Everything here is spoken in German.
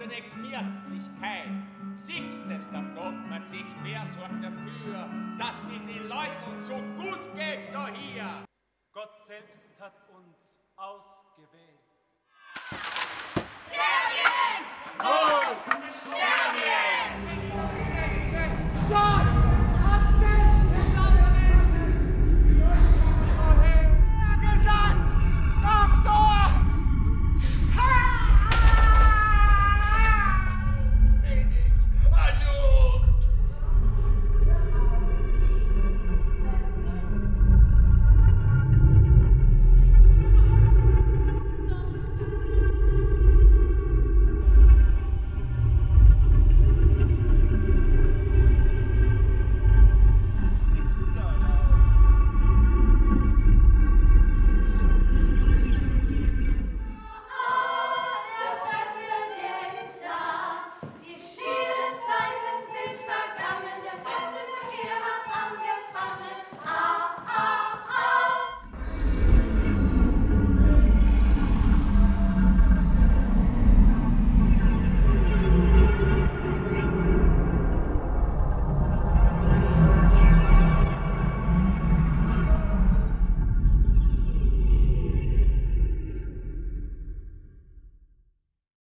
vergessene Gemütlichkeit. Siehst da fragt man sich, wer sorgt dafür, dass mir die Leute so gut geht da hier. Gott selbst hat uns aus